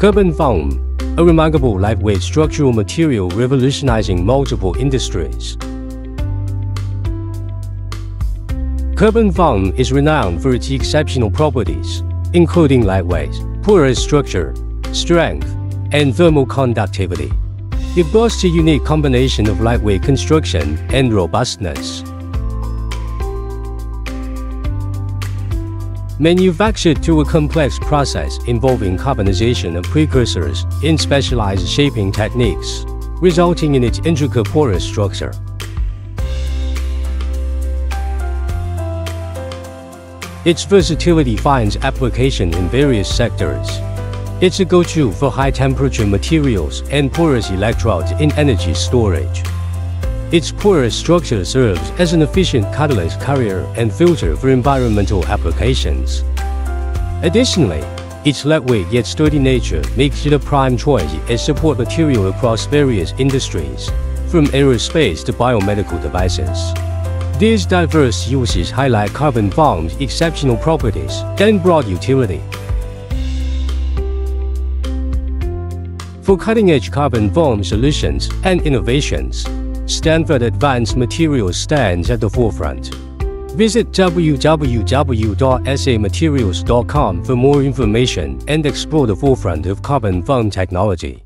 Carbon foam, a remarkable lightweight structural material revolutionizing multiple industries. Carbon foam is renowned for its exceptional properties, including lightweight, porous structure, strength, and thermal conductivity. It boasts a unique combination of lightweight construction and robustness. Manufactured through a complex process involving carbonization of precursors in specialized shaping techniques, resulting in its intricate porous structure. Its versatility finds application in various sectors. It's a go-to for high-temperature materials and porous electrodes in energy storage. Its porous structure serves as an efficient catalyst carrier and filter for environmental applications. Additionally, its lightweight yet sturdy nature makes it a prime choice as support material across various industries, from aerospace to biomedical devices. These diverse uses highlight carbon foam's exceptional properties and broad utility. For cutting-edge carbon foam solutions and innovations, Stanford Advanced Materials stands at the forefront. Visit www.samaterials.com for more information and explore the forefront of carbon foam technology.